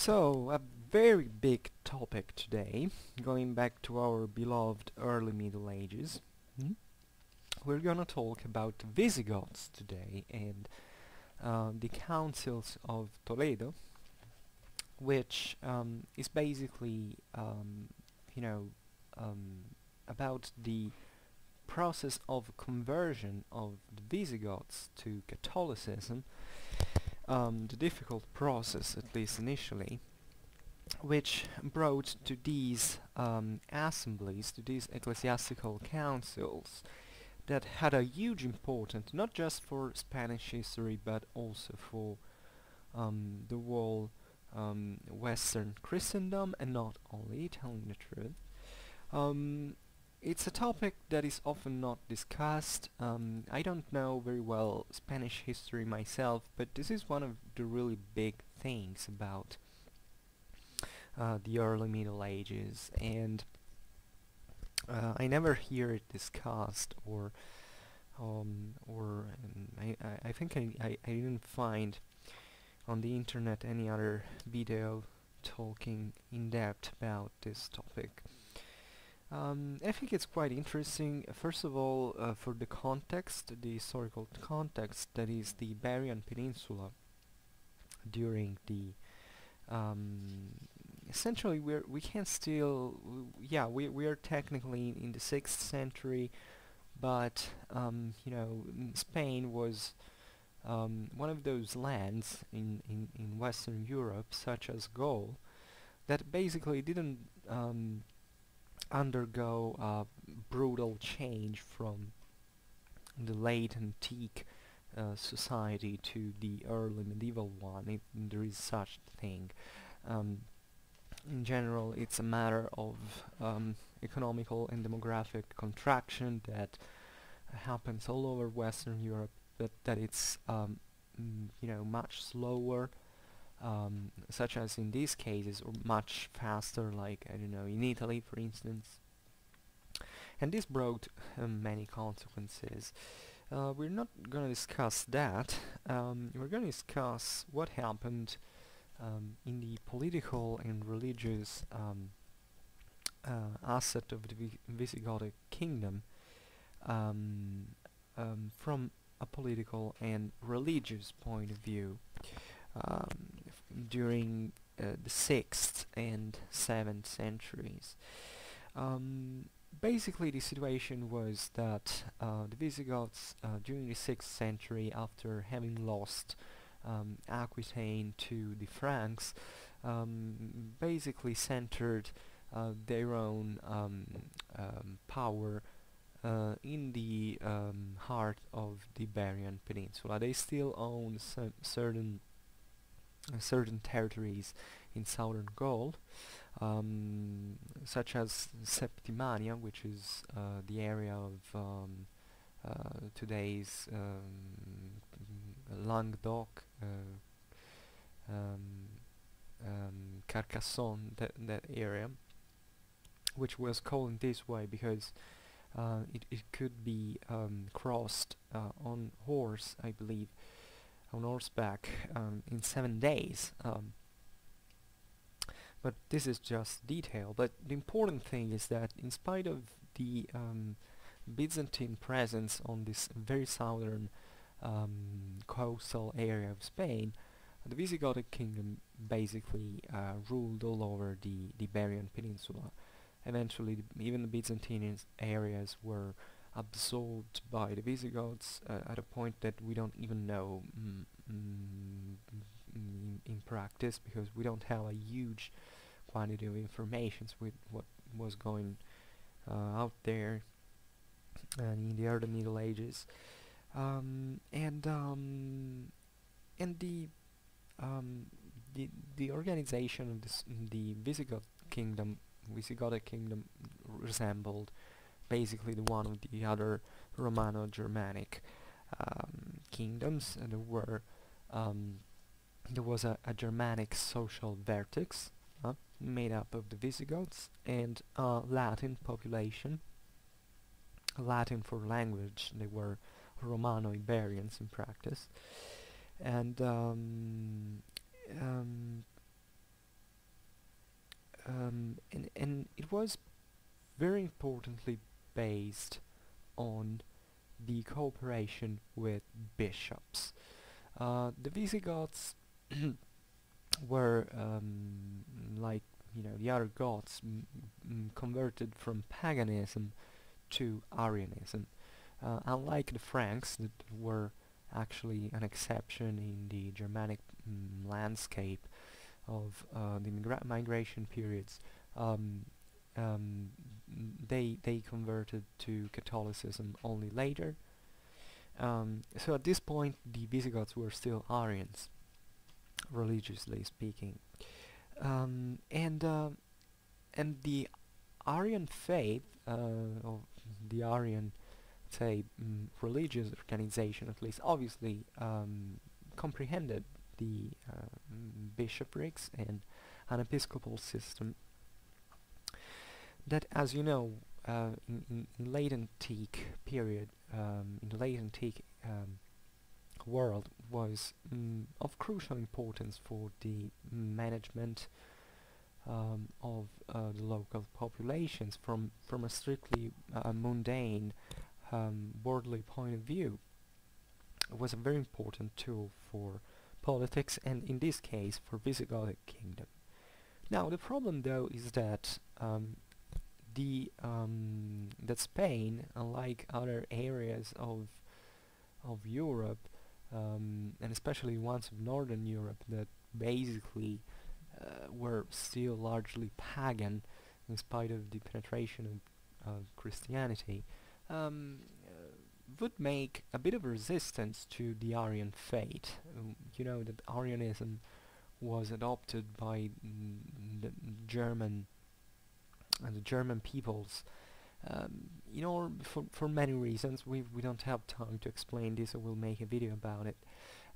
So, a very big topic today, going back to our beloved early Middle Ages. Hmm? We're gonna talk about Visigoths today and uh, the councils of Toledo, which um, is basically, um, you know, um, about the process of conversion of the Visigoths to Catholicism um, the difficult process, at least initially, which brought to these um, assemblies, to these ecclesiastical councils, that had a huge importance, not just for Spanish history, but also for um, the whole um, Western Christendom, and not only, telling the truth. It's a topic that is often not discussed. Um, I don't know very well Spanish history myself, but this is one of the really big things about uh, the early Middle Ages, and uh, I never hear it discussed, or um, or um, I, I, I think I, I, I didn't find on the internet any other video talking in depth about this topic. Um, I think it's quite interesting, first of all, uh, for the context, the historical context, that is the Iberian Peninsula during the um, essentially we're we can still yeah we we are technically in the sixth century but um, you know Spain was um, one of those lands in, in, in Western Europe such as Gaul that basically didn't um, undergo a brutal change from the late antique uh, society to the early medieval one, if there is such thing. Um, in general, it's a matter of um, economical and demographic contraction that happens all over Western Europe, but that it's um, you know much slower um, such as in these cases, or much faster, like, I don't know, in Italy, for instance. And this brought um, many consequences. Uh, we're not going to discuss that. Um, we're going to discuss what happened um, in the political and religious um, uh, asset of the Vi Visigothic kingdom um, from a political and religious point of view. During uh, the 6th and 7th centuries. Um, basically the situation was that uh, the Visigoths uh, during the 6th century after having lost um, Aquitaine to the Franks um, basically centered uh, their own um, um, power uh, in the um, heart of the Iberian Peninsula. They still own certain certain territories in southern Gaul, um, such as Septimania, which is uh, the area of um, uh, today's um, Languedoc, uh, um, um, Carcassonne, that, that area, which was called this way because uh, it, it could be crossed uh, on horse, I believe, on horseback um, in seven days. Um, but this is just detail. But the important thing is that in spite of the um, Byzantine presence on this very southern um, coastal area of Spain, the Visigothic kingdom basically uh, ruled all over the, Iberian Peninsula. Eventually, the, even the Byzantine areas were absorbed by the Visigoths uh, at a point that we don't even know mm, mm, in practice because we don't have a huge quantity of information with what was going uh, out there and in the early Middle Ages. Um, and um, and the um, the the organization of this the Visigoth kingdom Visigothic kingdom resembled basically the one of the other Romano-Germanic um, kingdoms. There were um, there was a, a, Germanic social vertex uh, made up of the Visigoths and Latin population. Latin for language, they were Romano-Iberians in practice, and um, um, um, and, and it was very importantly based on the cooperation with bishops. Uh, the Visigoths were um, like you know the other Goths converted from paganism to Arianism. Uh, unlike the Franks that were actually an exception in the Germanic mm, landscape of uh, the migra migration periods, um, um, they they converted to Catholicism only later. Um, so at this point, the Visigoths were still Arians, religiously speaking, um, and uh, and the Arian faith uh, of the Arian, say, mm, religious organization at least, obviously um, comprehended the uh, bishoprics and an episcopal system that, as you know, uh, in, in, late antique period, um, in the late antique um, world, was mm, of crucial importance for the management um, of uh, the local populations from from a strictly uh, mundane, um, worldly point of view. It was a very important tool for politics, and in this case, for Visigothic kingdom. Now, the problem, though, is that um, the um, that Spain, unlike other areas of of Europe, um, and especially ones of Northern Europe that basically uh, were still largely pagan in spite of the penetration of uh, Christianity, um, uh, would make a bit of resistance to the Arian faith. Um, you know that Arianism was adopted by mm, the German and the German peoples. Um, you know, for for many reasons, we we don't have time to explain this. We'll make a video about it.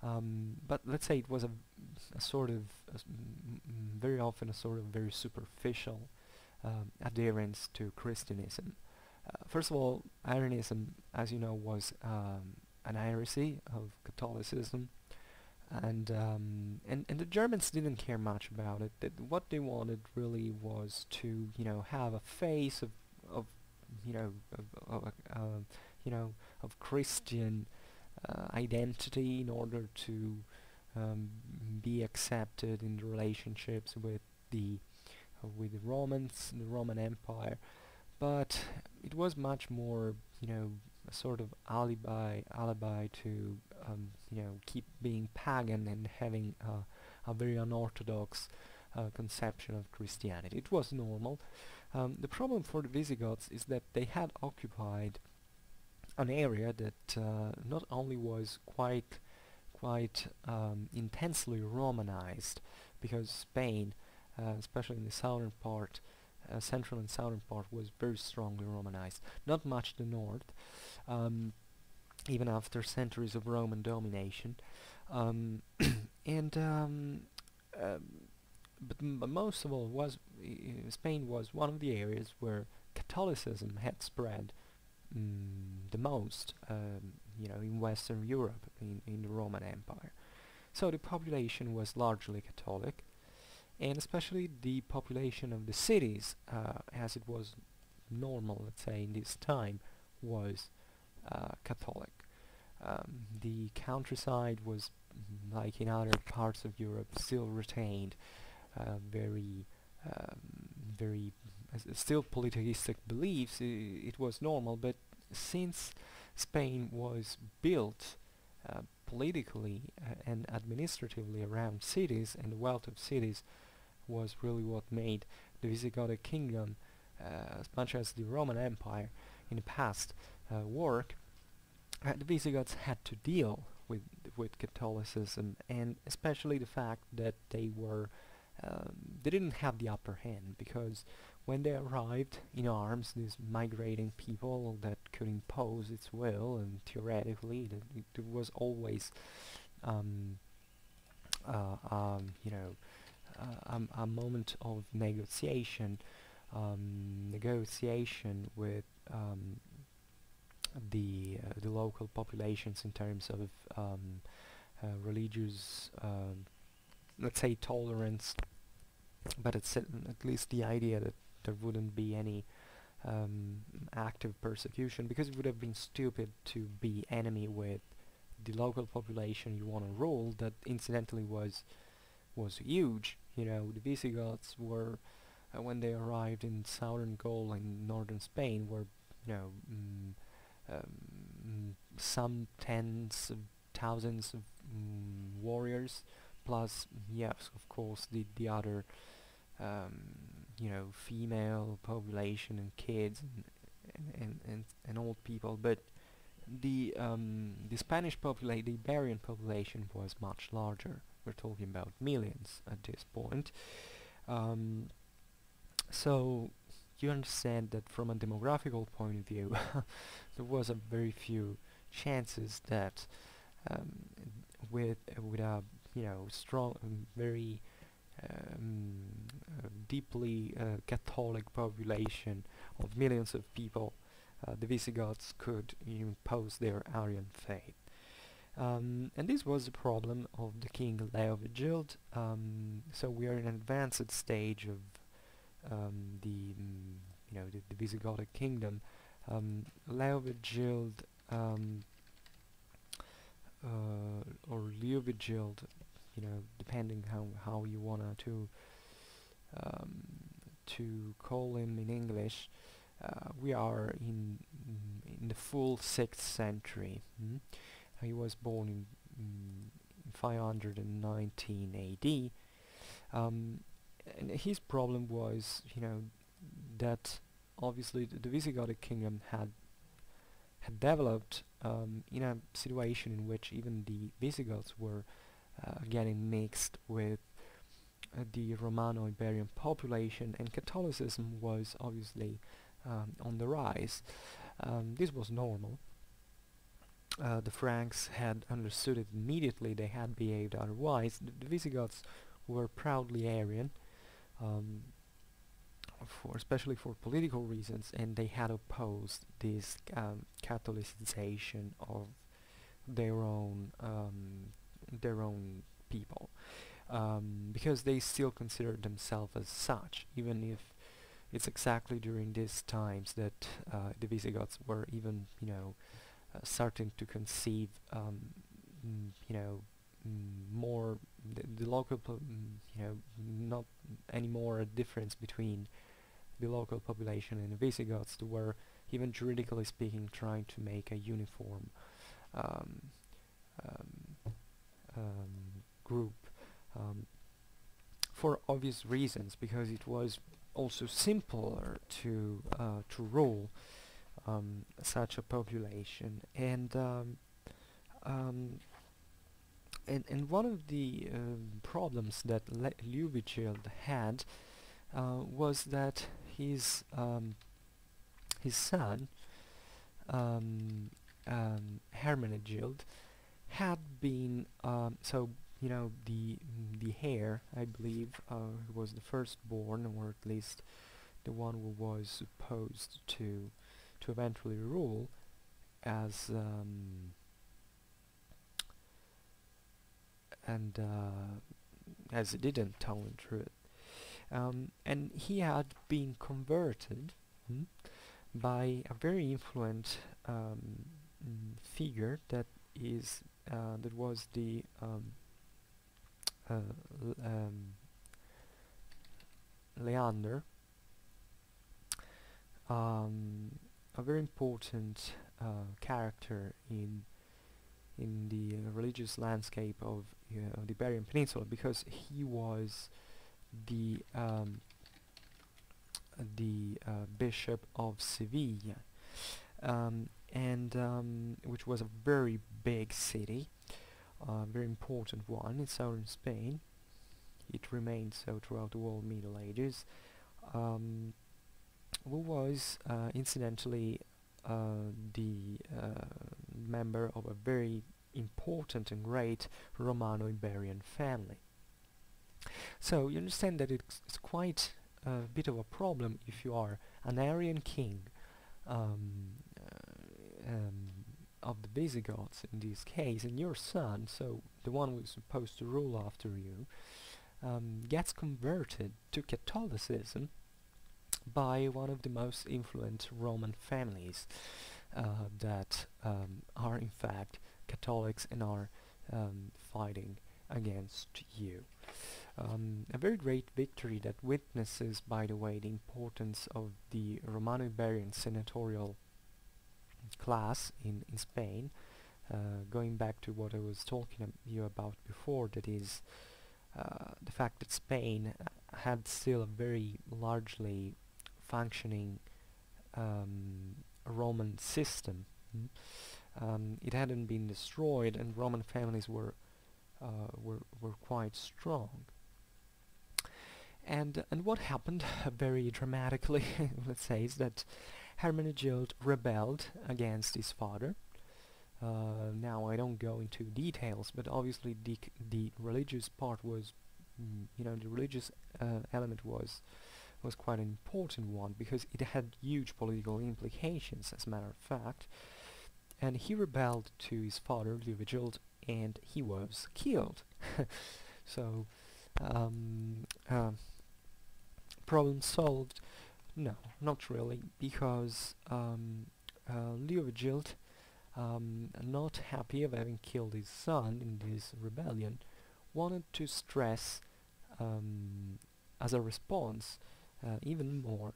Um, but let's say it was a, a sort of very often a sort of very superficial um, adherence to Christianism. Uh, first of all, Arianism, as you know, was um, an heresy of Catholicism and um, and and the Germans didn't care much about it. That what they wanted really was to you know have a face of of you know of, of uh, you know of Christian uh, identity in order to um, be accepted in the relationships with the uh, with the Romans, the Roman Empire. But it was much more you know a sort of alibi alibi to um, you know keep being pagan and having a very unorthodox uh, conception of Christianity. It was normal. Um, the problem for the Visigoths is that they had occupied an area that uh, not only was quite quite um, intensely Romanized, because Spain, uh, especially in the southern part, uh, central and southern part, was very strongly Romanized. Not much the north, um, even after centuries of Roman domination. Um, and um, um, but, most of all, was Spain was one of the areas where Catholicism had spread mm, the most, um, you know, in Western Europe, in, in the Roman Empire. So the population was largely Catholic, and especially the population of the cities, uh, as it was normal, let's say, in this time, was uh, Catholic. Um, the countryside was, like in other parts of Europe, still retained uh, very, um, very still polytheistic beliefs. I it was normal, but since Spain was built uh, politically uh, and administratively around cities, and the wealth of cities was really what made the Visigothic kingdom, uh, as much as the Roman Empire in the past, uh, work, uh, the Visigoths had to deal with with Catholicism, and especially the fact that they were um, they didn't have the upper hand because when they arrived in arms, these migrating people that could impose its will, and theoretically, it, it was always, um, uh, um, you know, uh, a moment of negotiation, um, negotiation with um, the uh, the local populations in terms of um, uh, religious, um, let's say, tolerance. But it's at least the idea that there wouldn't be any um, active persecution because it would have been stupid to be enemy with the local population you want to rule that incidentally was was huge you know the Visigoths were uh, when they arrived in southern Gaul and northern Spain were you know mm, um, some tens of thousands of mm, warriors plus yes of course the the other um, you know female population and kids and and, and, and old people. But the um, the Spanish population the Iberian population was much larger. We're talking about millions at this point. Um, so you understand that from a demographical point of view there was a very few chances that um, with with a you know strong um, very um, uh, deeply uh, Catholic population of millions of people uh, the Visigoths could impose their Arian faith. Um, and this was the problem of the king Leovigild. Um, so we are in an advanced stage of um, the mm, you know the, the Visigothic kingdom um, Leovigild um, uh, or Leovigild you know depending how how you wanna to um, to call him in English uh, we are in in the full 6th century mm? he was born in mm, 519 AD um, and his problem was you know that obviously the, Visigothic kingdom had had developed um, in a situation in which even the Visigoths were uh, getting mixed with uh, the Romano-Iberian population and Catholicism was obviously um, on the rise. Um, this was normal. Uh, the Franks had understood it immediately, they had behaved otherwise. The, the Visigoths were proudly Arian, um, for especially for political reasons, and they had opposed this um, Catholicization of their own um, their own people um, because they still considered themselves as such even if it's exactly during these times that uh, the Visigoths were even you know uh, starting to conceive um, mm, you know mm, more the, the local mm, you know not anymore a difference between the local population and the Visigoths they were even juridically speaking trying to make a uniform um, um, um, group um, for obvious reasons because it was also simpler to uh, to rule um, such a population. And um, and and one of the um, problems that Le Liuvigild had uh, was that his his son um, um, Hermenegild had been um, so you know the the heir I believe uh, was the firstborn or at least the one who was supposed to to eventually rule as um, and uh, as it didn't tell the truth um, and he had been converted hmm, by a very influent um, figure that is uh, that was the um, uh, um, Leander, um, a very important uh, character in in the uh, religious landscape of the Iberian Peninsula because he was the um, the uh, bishop of Sevilla um, and um, which was a very big city, a very important one in southern Spain. It remained so throughout the whole Middle Ages. Um, who was uh, incidentally uh, the uh, member of a very important and great Romano-Iberian family. So you understand that it's, quite a bit of a problem if you are an Arian king um, um, of the Visigoths in this case, and your son, so the one who's supposed to rule after you, um, gets converted to Catholicism, by one of the most influential Roman families uh, that um, are in fact Catholics and are um, fighting against you. Um, a very great victory that witnesses, by the way, the importance of the Romano-Iberian senatorial class in, in Spain, uh, going back to what I was talking ab you about before, that is uh, the fact that Spain uh, had still a very largely functioning um, Roman system. Mm? Um, it hadn't been destroyed and Roman families were uh, were, were quite strong. And, and what happened very dramatically, let's say, is that Hermenegild rebelled against his father. Uh, now I don't go into details, but obviously the the religious part was, mm, you know, the religious uh, element was was quite an important one because it had huge political implications, as a matter of fact. And he rebelled to his father, Liuvigild, and he was killed. so, um, uh, problem solved? No, not really, because um, uh, Liuvigild, um, not happy of having killed his son in this rebellion, wanted to stress, um, as a response, uh, even more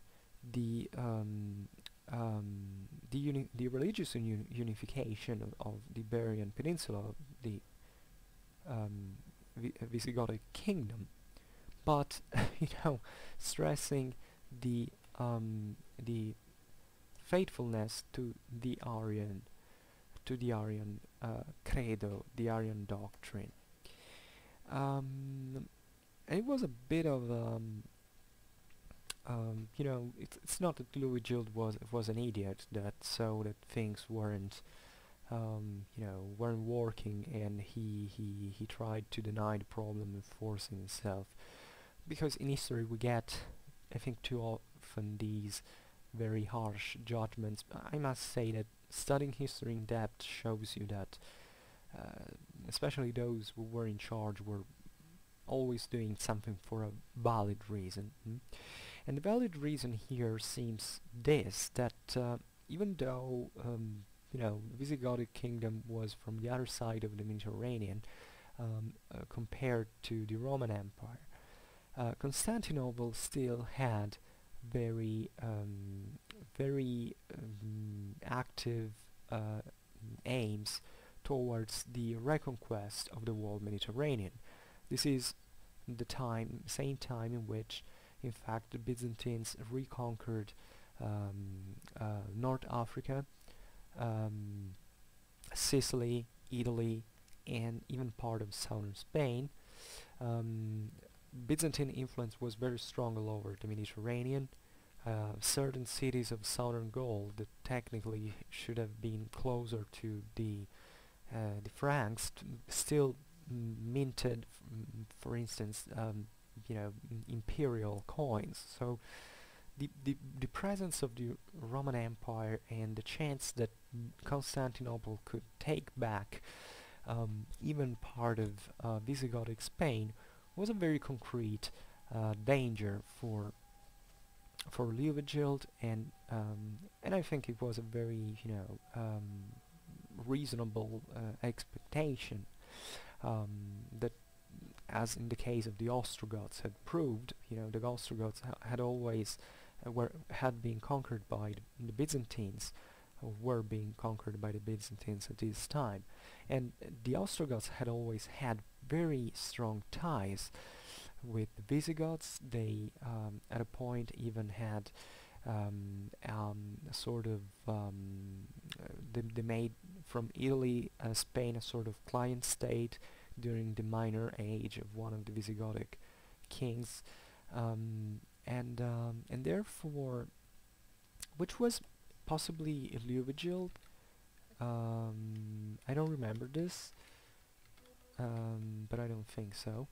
the um, um, the, uni the religious uni unification of, of, the Iberian Peninsula, the um, Vi Visigothic kingdom, but you know, stressing the um, the faithfulness to the Arian to the Arian uh, credo, the Arian doctrine. Um, it was a bit of um, um, you know, it's, it's not that Liuvigild was was an idiot that saw that things weren't, um, you know, weren't working, and he he he tried to deny the problem and forcing himself, because in history we get, I think, too often these very harsh judgments. I must say that studying history in depth shows you that, uh, especially those who were in charge were always doing something for a valid reason. Mm? And the valid reason here seems this, that uh, even though um, you know the Visigothic kingdom was from the other side of the Mediterranean um, uh, compared to the Roman Empire, uh, Constantinople still had very um, very um, active uh, aims towards the reconquest of the whole Mediterranean. This is the time, same time in which in fact, the Byzantines reconquered um, uh, North Africa, um, Sicily, Italy, and even part of southern Spain. Um, Byzantine influence was very strong all over the Mediterranean. Uh, certain cities of southern Gaul that technically should have been closer to the uh, the Franks still minted, for instance, um, you know imperial coins. So the, the the presence of the Roman Empire and the chance that Constantinople could take back um, even part of uh, Visigothic Spain was a very concrete uh, danger for for Liuvigild and um, and I think it was a very you know um, reasonable uh, expectation um, that as in the case of the Ostrogoths had proved, you know, the Ostrogoths ha had always uh, were had been conquered by the, the Byzantines, were being conquered by the Byzantines at this time, and the Ostrogoths had always had very strong ties with the Visigoths. They, um, at a point, even had um, um, a sort of um, uh, they, they, made from Italy, uh, Spain, a sort of client state during the minor age of one of the Visigothic kings, um, and um, and therefore, which was possibly Liuvigild. Um, I don't remember this, um, but I don't think so.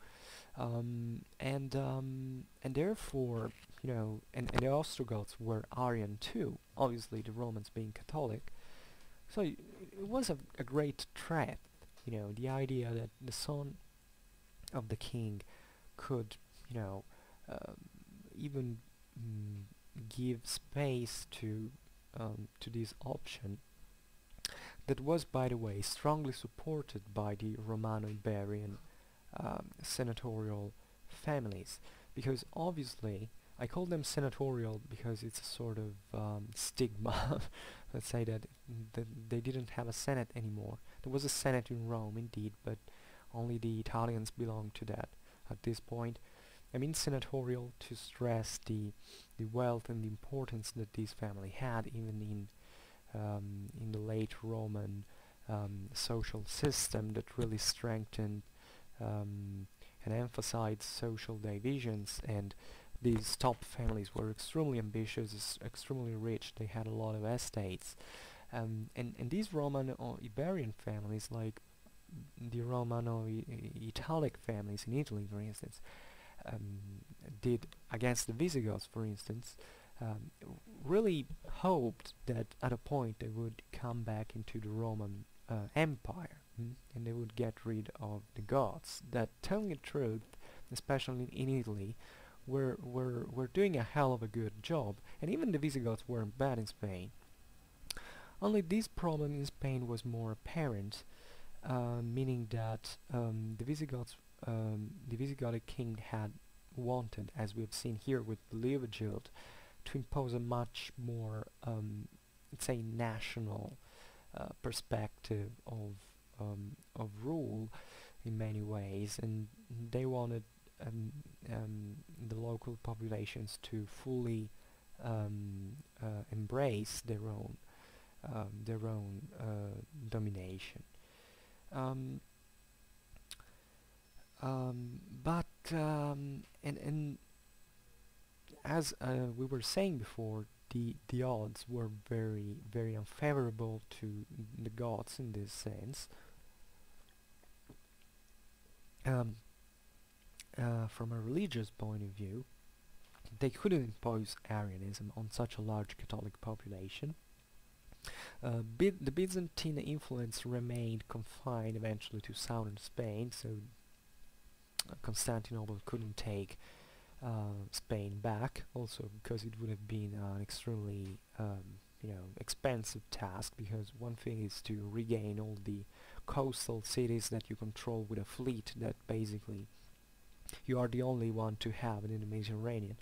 Um, and um, and therefore, you know, and, and the Ostrogoths were Arian too. Obviously, the Romans being Catholic. So it was a, a great threat you know, the idea that the son of the king could, you know, um, even mm, give space to um, to this option that was by the way strongly supported by the Romano-Iberian um, senatorial families. Because obviously I call them senatorial because it's a sort of um, stigma. Let's say that, that they didn't have a senate anymore there was a senate in Rome indeed but only the Italians belonged to that at this point. I mean senatorial to stress the the wealth and the importance that this family had even in um, in the late Roman um, social system that really strengthened um, and emphasized social divisions. And these top families were extremely ambitious, extremely rich, they had a lot of estates. Um, and, and these Romano-Iberian families, like the Romano-Italic families in Italy, for instance, um, did against the Visigoths, for instance, um, really hoped that at a point they would come back into the Roman uh, Empire mm, and they would get rid of the Goths. That, telling the truth, especially in Italy, were, were, were doing a hell of a good job, and even the Visigoths weren't bad in Spain. Only this problem in Spain was more apparent, uh, meaning that um, the Visigoths, um, the Visigothic king had wanted, as we have seen here with Leovigild, to impose a much more, um, let's say, national uh, perspective of um, of rule in many ways, and they wanted um, um, the local populations to fully um, uh, embrace their own um, their own uh, domination. Um, um, but and and as uh, we were saying before, the the odds were very very unfavorable to the Goths in this sense. Um, uh, from a religious point of view, they couldn't impose Arianism on such a large Catholic population. Uh, the Byzantine influence remained confined eventually to southern Spain, so uh, Constantinople couldn't take uh, Spain back, also because it would have been an extremely um, you know expensive task because one thing is to regain all the coastal cities that you control with a fleet that basically you are the only one to have in the Mediterranean.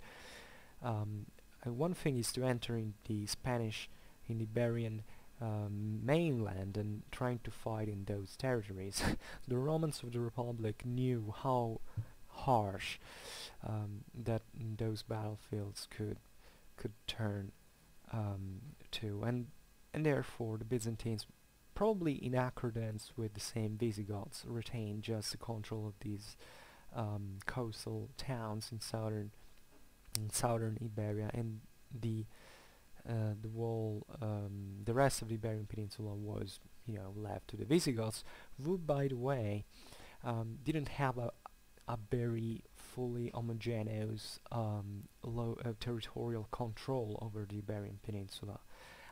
Um, one thing is to enter in the Spanish, in the Iberian um, mainland and trying to fight in those territories. the Romans of the Republic knew how harsh um, that those battlefields could could turn um, to, and and therefore the Byzantines, probably in accordance with the same Visigoths, retained just the control of these um, coastal towns in southern in southern Iberia and the uh, the whole um, the rest of the Iberian Peninsula was you know left to the Visigoths who by the way um, didn't have a, a very fully homogeneous um, low uh, territorial control over the Iberian Peninsula.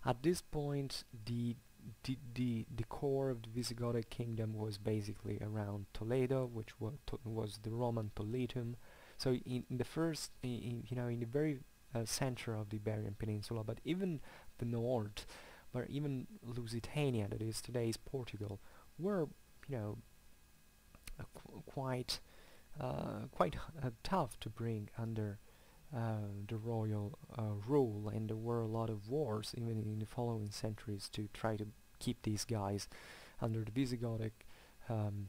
At this point the the, the, the core of the Visigothic kingdom was basically around Toledo, which wa was the Roman Toletum. So in, in the first, in, you know, in the very uh, center of the Iberian Peninsula, but even the north, where even Lusitania, that is today's Portugal, were, you know, qu quite, uh, quite uh, tough to bring under uh, the royal rule and there were a lot of wars even in the following centuries to try to keep these guys under the Visigothic um,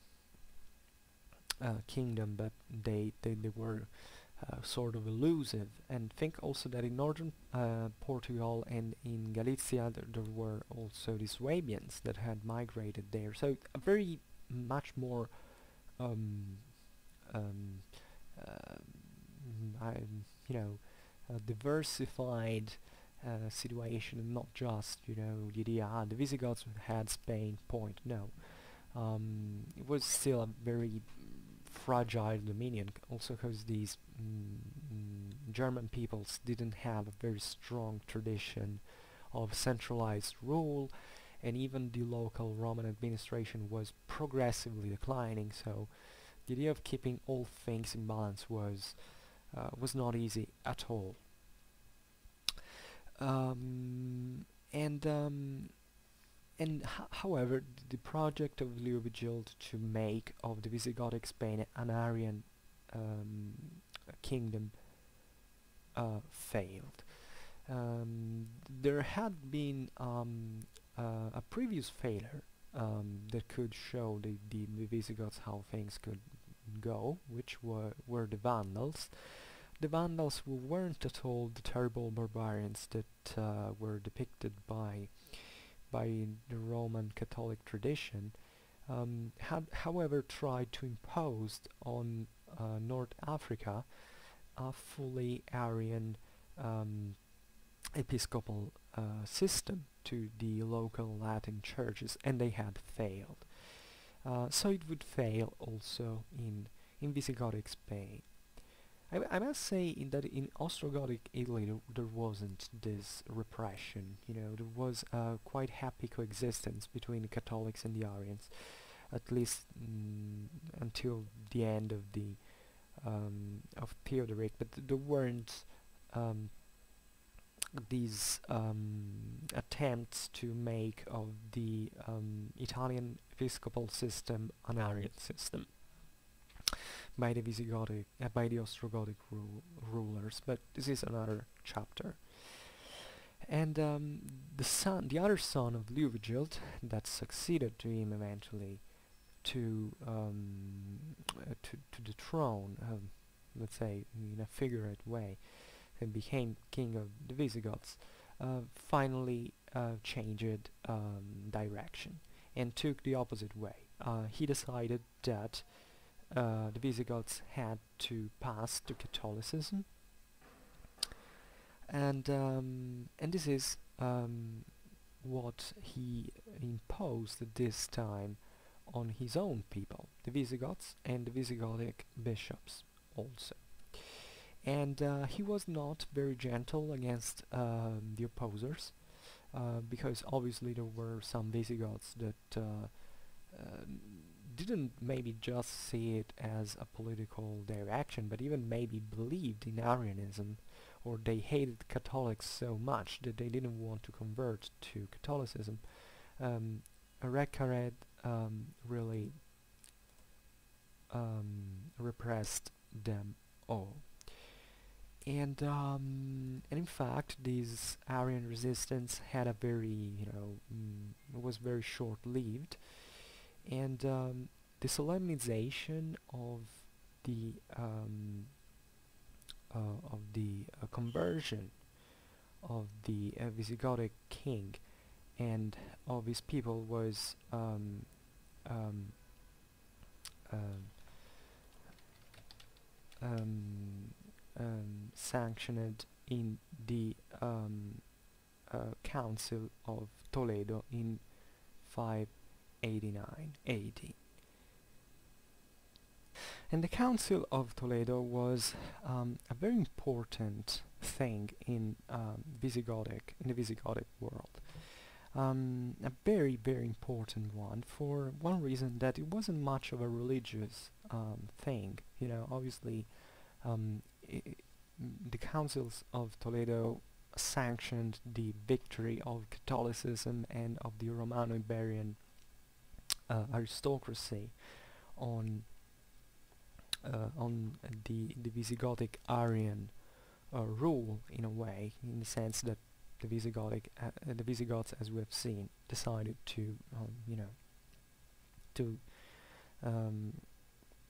kingdom but they, they, they were sort of elusive and think also that in northern uh, Portugal and in Galicia there, there were also the Swabians that had migrated there so a very much more um, um, uh, I, you know, uh, diversified uh, situation and not just, you know, the idea, ah, the Visigoths had Spain, point. No. Um, it was still a very fragile dominion, also because these mm, mm, German peoples didn't have a very strong tradition of centralized rule, and even the local Roman administration was progressively declining, so the idea of keeping all things in balance was uh, was not easy at all. Um, and um, and however, the project of Leovigild to make of the Visigothic Spain an Arian um, kingdom uh, failed. Um, there had been um, uh, a previous failure um, that could show the, the, the, Visigoths how things could go, which were, were the Vandals. The Vandals weren't at all the terrible barbarians that uh, were depicted by by the Roman Catholic tradition, um, had however tried to impose on uh, North Africa a fully Arian um, episcopal uh, system to the local Latin churches and they had failed. Uh, so it would fail also in, in Visigothic Spain. I, I must say in that in Ostrogothic Italy there, there, wasn't this repression, you know, there was a quite happy coexistence between the Catholics and the Arians, at least mm, until the end of the um, of Theodoric, but th there weren't um, these um, attempts to make of the um, Italian episcopal system an Arian system by the Visigothic, uh, by the Ostrogothic ru rulers, but this is another chapter. And um, the son, the other son of Liuvigild, that succeeded to him eventually to um, uh, to to the throne, um, let's say in a figurative way, and became king of the Visigoths, uh, finally uh, changed um, direction and took the opposite way. Uh, he decided that uh, the Visigoths had to pass to Catholicism, and um, and this is um, what he imposed this time on his own people, the Visigoths and the Visigothic bishops also. And uh, he was not very gentle against um, the opposers, uh, because obviously there were some Visigoths that uh, uh didn't maybe just see it as a political direction, but even maybe believed in Arianism, or they hated Catholics so much that they didn't want to convert to Catholicism. Um, Reccared um, really um, repressed them all. And um, and in fact, this Arian resistance had a very you know mm, was very short-lived, and um, the solemnization of the um, uh, of the uh, conversion of the uh, Visigothic king and of his people was um, um, um, um, um sanctioned in the uh, Council of Toledo in 589 AD. And the Council of Toledo was um, a very important thing in um, Visigothic, in the Visigothic world um, a very very important one for one reason that it wasn't much of a religious um, thing you know obviously um, the councils of Toledo sanctioned the victory of Catholicism and of the Romano-Iberian uh, aristocracy on uh, on the the Visigothic Arian uh, rule in a way in the sense that the Visigothic, uh, the Visigoths, as we have seen, decided to, um, you know, to um,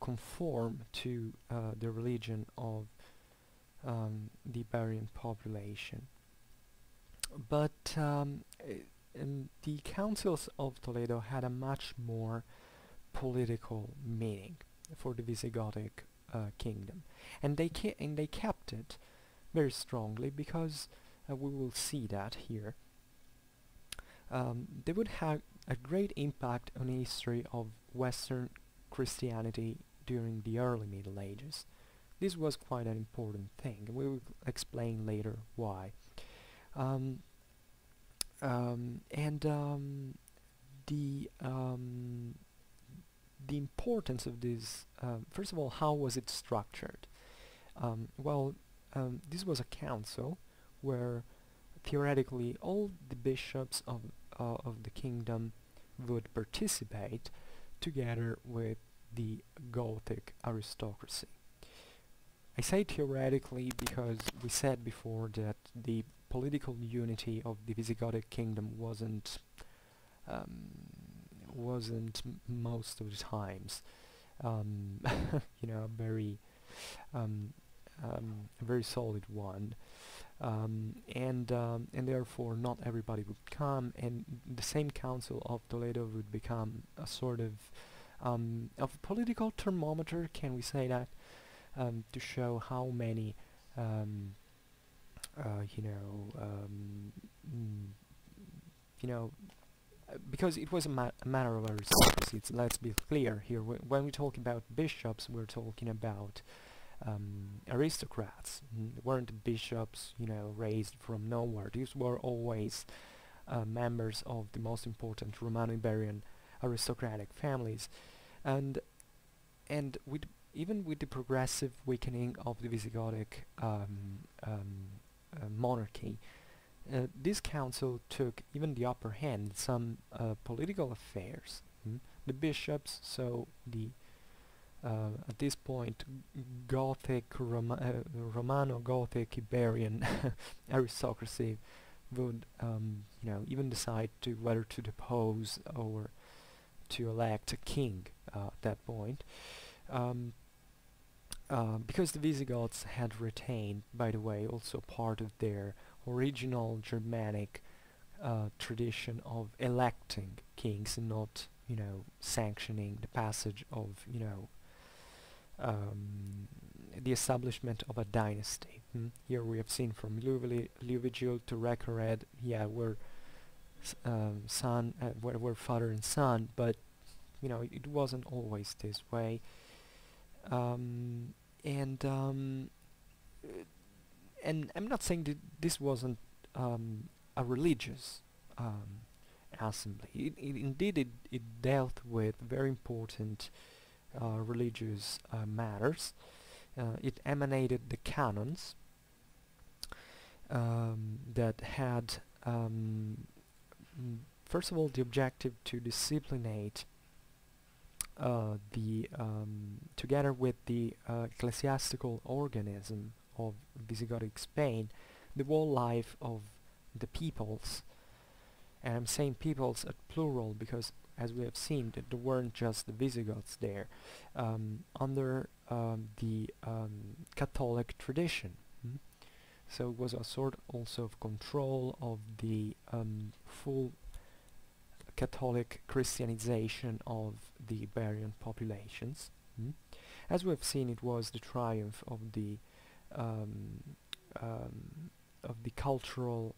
conform to uh, the religion of um, the Iberian population. But um, the councils of Toledo had a much more political meaning for the Visigothic uh, kingdom, and they and they kept it very strongly because uh, we will see that here. Um, they would have a great impact on the history of Western Christianity during the early Middle Ages. This was quite an important thing, and we will explain later why. Um, um, and um, the um, the importance of this, uh, first of all, how was it structured? Um, well, this was a council where theoretically all the bishops of uh, of the kingdom would participate together with the Gothic aristocracy. I say theoretically because we said before that the political unity of the Visigothic kingdom wasn't um, wasn't most of the times. Um, you know very um, um, a very solid one. Um, and um, and therefore not everybody would come and the same council of Toledo would become a sort of of political thermometer can we say that to show how many um, uh, you know um, you know uh, because it was a, ma a matter of aristocracy let's be clear here Wh when we talk about bishops we're talking about um, aristocrats. Weren't bishops, you know, raised from nowhere. These were always uh, members of the most important Romano-Iberian aristocratic families, and and with even with the progressive weakening of the Visigothic um, um, monarchy, uh, this council took even the upper hand in some uh, political affairs. Mm? The bishops, so the uh, at this point Gothic Roma uh, Romano Gothic Iberian aristocracy would um, you know even decide to whether to depose or to elect a king uh, at that point um, uh, because the Visigoths had retained by the way also part of their original Germanic uh, tradition of electing kings and not you know sanctioning the passage of you know um, the establishment of a dynasty. Hmm? Here we have seen from Liuvigild to Reccared, yeah, we're um, son, uh, we're, we're, father and son, but you know it wasn't always this way. Um, and um, and I'm not saying that this wasn't um, a religious um, assembly. It, it indeed it, it dealt with very important uh, religious uh, matters. Uh, it emanated the canons um, that had um, first of all the objective to disciplinate uh, the um, together with the uh, ecclesiastical organism of Visigothic Spain the whole life of the peoples and I'm saying peoples at plural because as we have seen, that there weren't just the Visigoths there, um, under um, the um, Catholic tradition. Mm? So it was a sort also of control of the um, full Catholic Christianization of the Iberian populations. Mm? As we have seen, it was the triumph of the um, um, of the cultural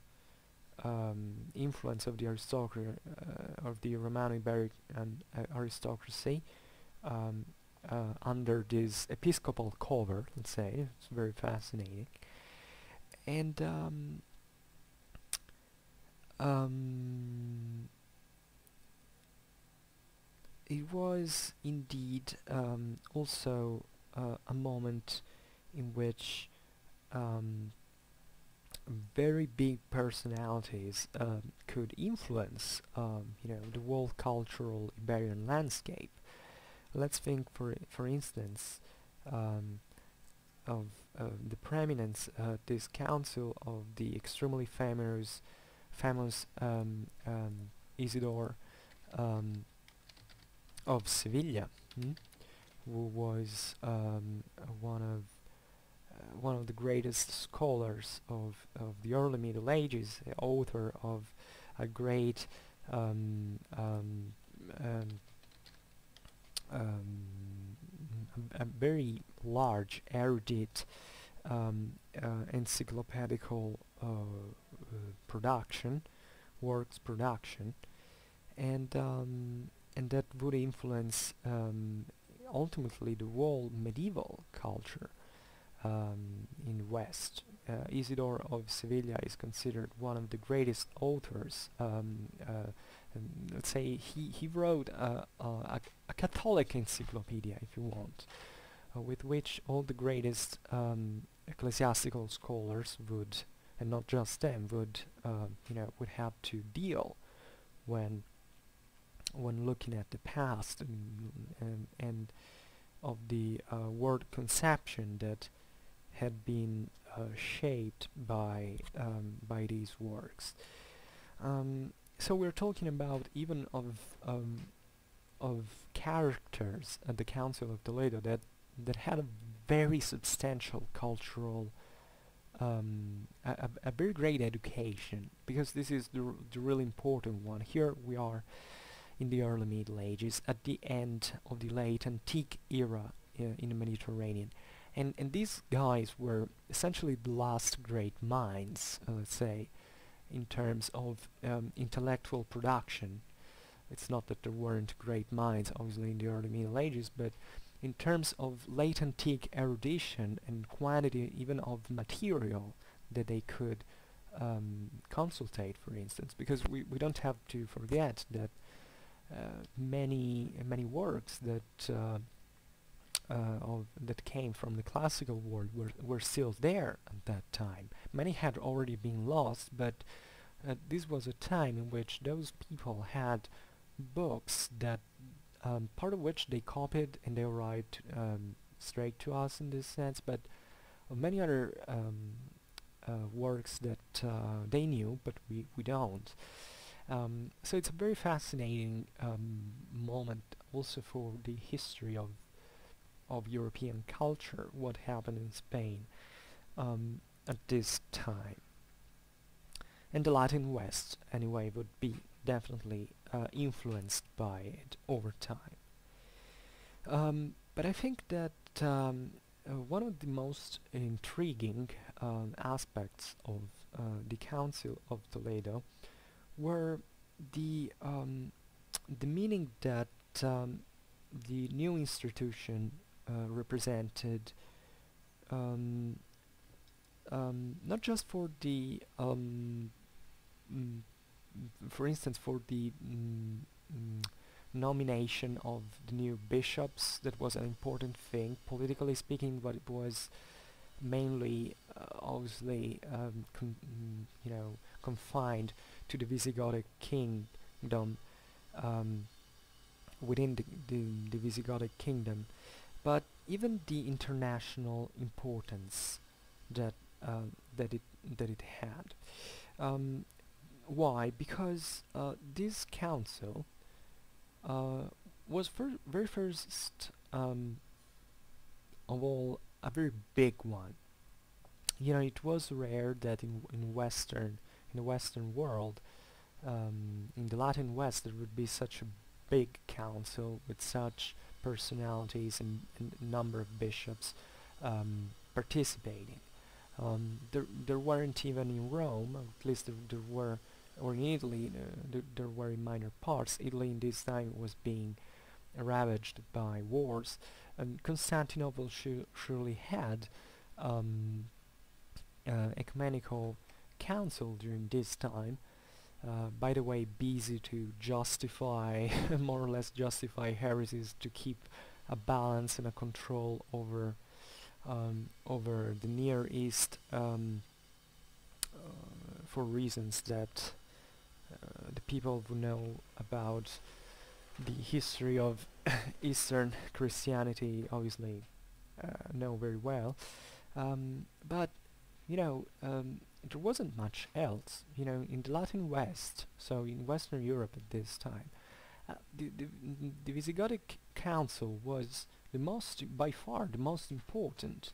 um, influence of the aristocracy uh, of the Romano Iberic and uh, aristocracy um, uh, under this episcopal cover, let's say. It's very fascinating. And um, um it was indeed um, also uh, a moment in which um, very big personalities um, could influence um, you know the world cultural Iberian landscape. Let's think for for instance um, of uh, the preeminence uh, this council of the extremely famous famous um, Isidore of Sevilla, hmm? who was one of uh, one of the greatest scholars of, of the early Middle Ages, author of a great um, um, um, um a, a, very large, erudite um, uh, encyclopedical uh, uh, production, works production, and um, and that would influence ultimately the whole medieval culture um, in the West. Uh, Isidore of Sevilla is considered one of the greatest authors. Um, uh, let's say he, he wrote a, a, a, Catholic encyclopedia, if you want, uh, with which all the greatest um, ecclesiastical scholars would and not just them would uh, you know would have to deal when when looking at the past and and, and of the uh, word conception that had been uh, shaped by um, by these works. Um, so we're talking about even of um, of characters at the Council of Toledo that that had a very substantial cultural um, a, a, very great education because this is the, the really important one. Here we are in the early Middle Ages at the end of the late antique era uh, in the Mediterranean. And and these guys were essentially the last great minds uh, let's say in terms of um, intellectual production. It's not that there weren't great minds obviously in the early Middle Ages but in terms of late antique erudition and quantity even of material that they could um, consultate for instance because we, we don't have to forget that many many works that uh, uh, of that came from the classical world were, were still there at that time. Many had already been lost, but uh, this was a time in which those people had books that um, part of which they copied and they write um, straight to us in this sense, but many other um, uh, works that uh, they knew, but we, we don't. Um, so it's a very fascinating um, moment also for the history of of European culture, what happened in Spain um, at this time. And the Latin West, anyway, would be definitely uh, influenced by it over time. Um, but I think that um, uh, one of the most intriguing um, aspects of uh, the Council of Toledo were the um, the meaning that um, the new institution uh, represented um, um, not just for the um, mm, for instance for the mm, mm, nomination of the new bishops that was an important thing politically speaking but it was mainly uh, obviously um, you know confined to the Visigothic kingdom um, within the, the, the Visigothic kingdom but even the international importance that uh, that it that it had. Um, why? Because uh, this council uh, was fir very first um, of all a very big one. You know, it was rare that in in Western in the Western world, um, in the Latin West, there would be such a big council with such personalities and, and number of bishops um, participating. Um, there, there weren't even in Rome, at least there, there were, or in Italy, uh, there, there, were in minor parts. Italy in this time was being ravaged by wars, and Constantinople surely had um, uh, ecumenical council during this time, uh, by the way, busy to justify, more or less justify heresies to keep a balance and a control over um, over the Near East um, uh, for reasons that uh, the people who know about the history of Eastern Christianity obviously uh, know very well. Um, but you know, um, there wasn't much else, you know, in the Latin West, so in Western Europe at this time, uh, the, the, the Visigothic Council was the most, by far, the most important.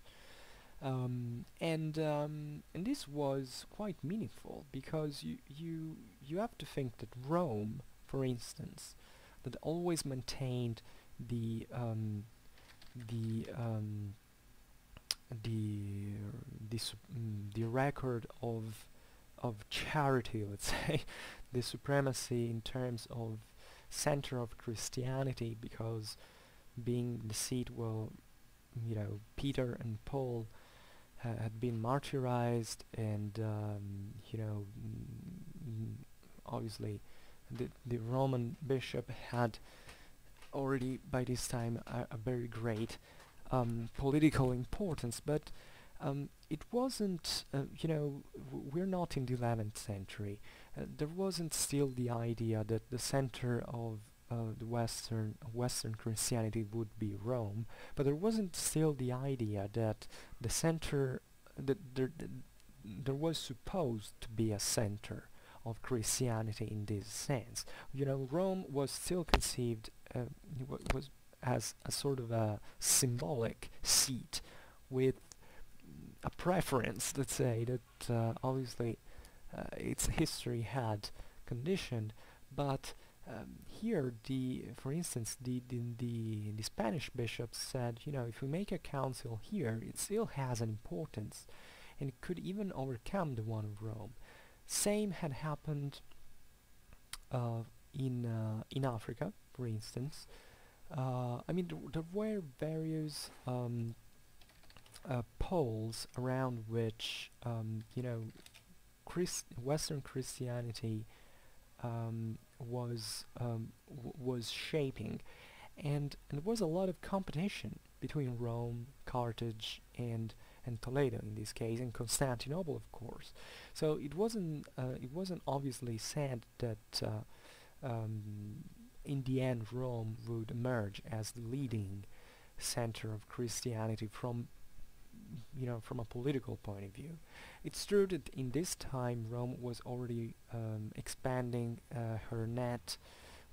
Um, and um, and this was quite meaningful because you you you have to think that Rome, for instance, that always maintained the um, the um, the the mm, the record of of charity, let's say, the supremacy in terms of center of Christianity, because being the seat, well, you know, Peter and Paul ha had been martyrized, and um, you know, obviously, the the Roman bishop had already by this time a, a very great um, political importance, but um, it wasn't, uh, you know, we're not in the 11th century. Uh, there wasn't still the idea that the center of uh, the Western Western Christianity would be Rome, but there wasn't still the idea that the center that there there was supposed to be a center of Christianity in this sense. You know, Rome was still conceived uh, was as a sort of a symbolic seat with a preference, let's say, that uh, obviously uh, its history had conditioned, but um, here, the for instance, the, the, the the Spanish bishops said, you know, if we make a council here, it still has an importance, and could even overcome the one of Rome. Same had happened uh, in uh, in Africa, for instance. Uh, I mean, there were various um, uh, poles around which um, you know Christ Western Christianity um, was um, was shaping, and, and there was a lot of competition between Rome, Carthage, and and Toledo in this case, and Constantinople, of course. So it wasn't uh, it wasn't obviously said that uh, um, in the end Rome would emerge as the leading center of Christianity from you know from a political point of view. It's true that in this time Rome was already um, expanding uh, her net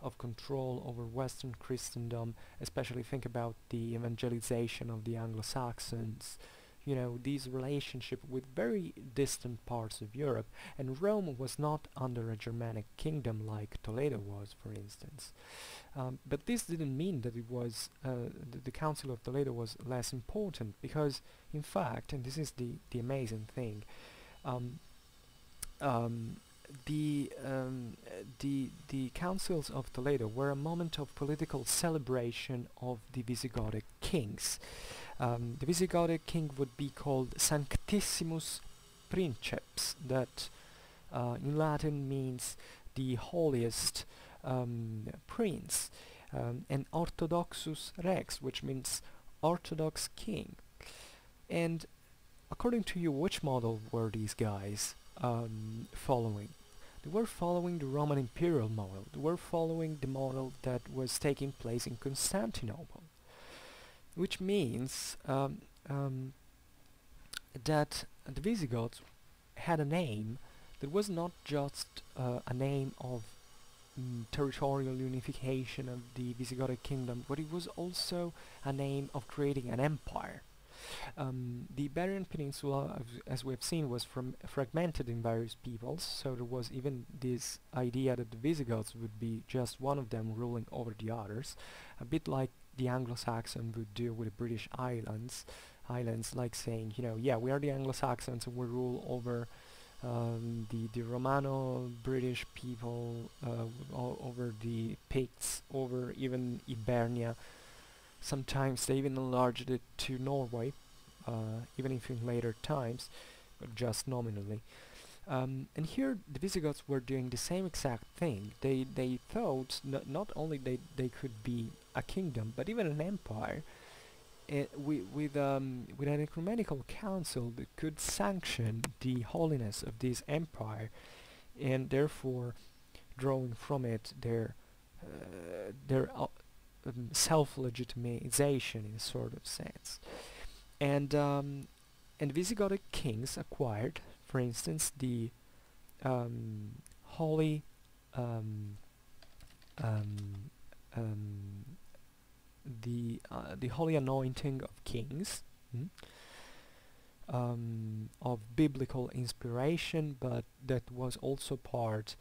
of control over Western Christendom, especially think about the evangelization of the Anglo-Saxons, you know, these relationship with very distant parts of Europe, and Rome was not under a Germanic kingdom like Toledo was, for instance. Um, but this didn't mean that it was uh, th the Council of Toledo was less important, because in fact, and this is the the amazing thing, um, um, the um, the the councils of Toledo were a moment of political celebration of the Visigothic kings. Um, the Visigothic king would be called Sanctissimus Princeps, that uh, in Latin means the holiest um, prince, um, and Orthodoxus Rex, which means Orthodox king. And according to you, which model were these guys um, following? They were following the Roman imperial model. They were following the model that was taking place in Constantinople which means um, um, that the Visigoths had a name that was not just uh, a name of mm, territorial unification of the Visigothic kingdom, but it was also a name of creating an empire. Um, the Iberian Peninsula, as we have seen, was fragmented in various peoples, so there was even this idea that the Visigoths would be just one of them ruling over the others, a bit like the Anglo-Saxon would do with the British Islands, islands like saying, you know, yeah, we are the Anglo-Saxons and we rule over um, the the Romano-British people, uh, over the Picts, over even Ibernia. Sometimes they even enlarged it to Norway, uh, even if in later times, but just nominally. Um, and here the Visigoths were doing the same exact thing. They they thought not only they they could be a kingdom, but even an empire, uh, with with um, with an ecumenical council that could sanction the holiness of this empire, and therefore drawing from it their uh, their uh, um, self-legitimization in a sort of sense, and um, and Visigothic kings acquired, for instance, the um, holy um, um, um, the uh, the holy anointing of kings mm, of biblical inspiration but that was also part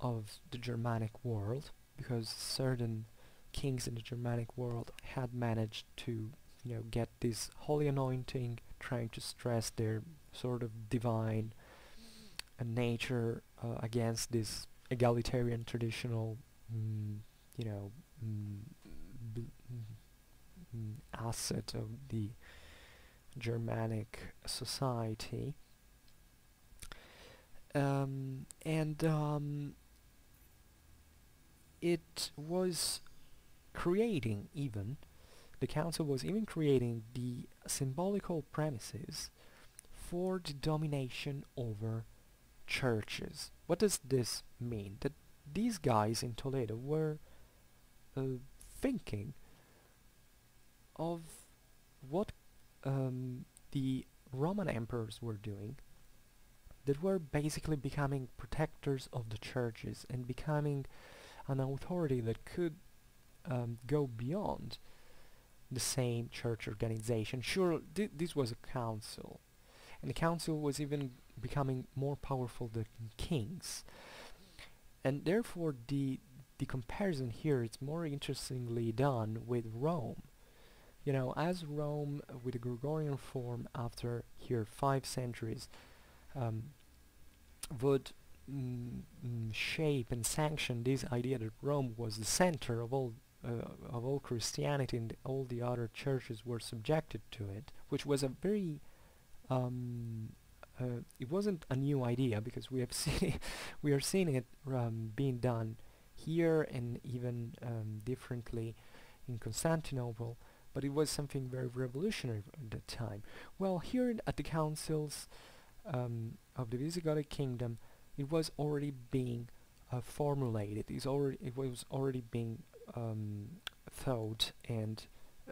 of the Germanic world because certain kings in the Germanic world had managed to you know get this holy anointing trying to stress their sort of divine nature uh, against this egalitarian traditional mm, you know mm, Mm, asset of the Germanic society. Um, and um, it was creating even, the council was even creating the symbolical premises for the domination over churches. What does this mean? That these guys in Toledo were uh, thinking of what um, the Roman emperors were doing that were basically becoming protectors of the churches and becoming an authority that could um, go beyond the same church organization. Sure, th this was a council, and the council was even becoming more powerful than kings. And therefore, the the comparison here is more interestingly done with Rome. You know, as Rome, with the Gregorian form after here five centuries, um, would mm, mm, shape and sanction this idea that Rome was the center of all uh, of all Christianity and all the other churches were subjected to it, which was a very um, uh, it wasn't a new idea because we have seen we are seeing it um, being done here and even um, differently in Constantinople but it was something very revolutionary at that time. Well here at the councils um, of the Visigothic kingdom it was already being uh, formulated, it's already, it was already being um, thought and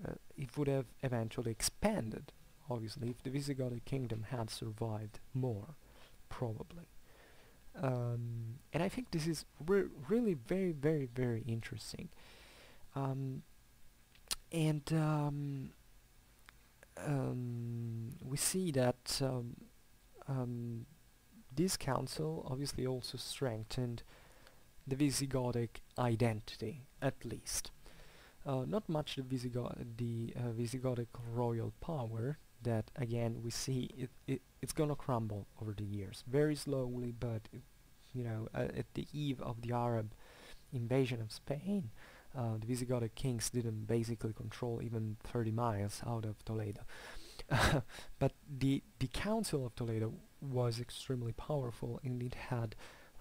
uh, it would have eventually expanded obviously if the Visigothic kingdom had survived more probably. Um, and I think this is re really very very very interesting. Um, and um, um we see that um, um, this council obviously also strengthened the Visigothic identity at least. Uh, not much the, Visigoth the uh, Visigothic royal power that again we see it, it it's gonna crumble over the years very slowly but you know uh, at the eve of the Arab invasion of Spain uh, the Visigothic kings didn't basically control even 30 miles out of Toledo. But the the council of Toledo was extremely powerful and it had